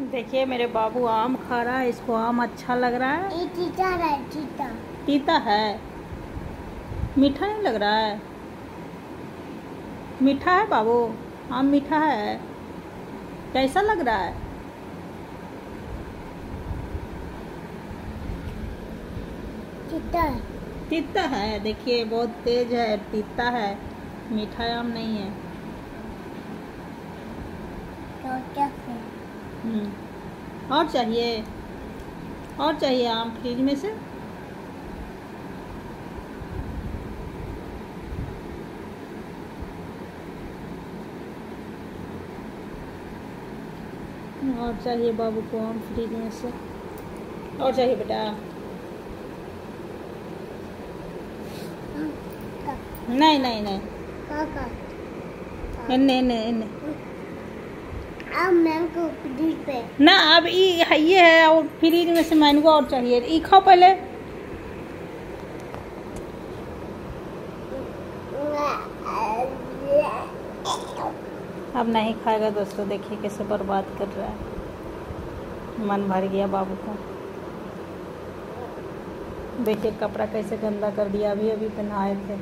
देखिए मेरे बाबू आम खा रहा है इसको आम अच्छा लग रहा है। ये चीता है चीता। तीता है। मीठा नहीं लग रहा है। मीठा है बाबू आम मीठा है। कैसा लग रहा है? चीता है। तीता है देखिए बहुत तेज है तीता है। मीठा आम नहीं है। तो क्या। और चाहिए? और चाहिए आम फ्रिज में से? और चाहिए बाबू को आम फ्रिज में से। और चाहिए बेटा? नहीं नहीं नहीं। काका इन्ने इन्ने इन्ने। अब मैम फ्रिज पे। ना, अब है, ये है, और फ्रिज में से मैंगो और चाहिए। खाओ पहले। अब नहीं खाएगा दोस्तों, देखिए कैसे बर्बाद कर रहा है। मन भर गया बाबू को। देखिए कपड़ा कैसे गंदा कर दिया, अभी अभी पहनाए थे।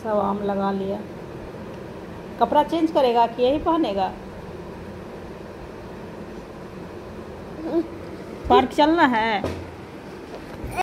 सब आम लगा लिया। कपड़ा चेंज करेगा कि यही पहनेगा? पार्क चलना है।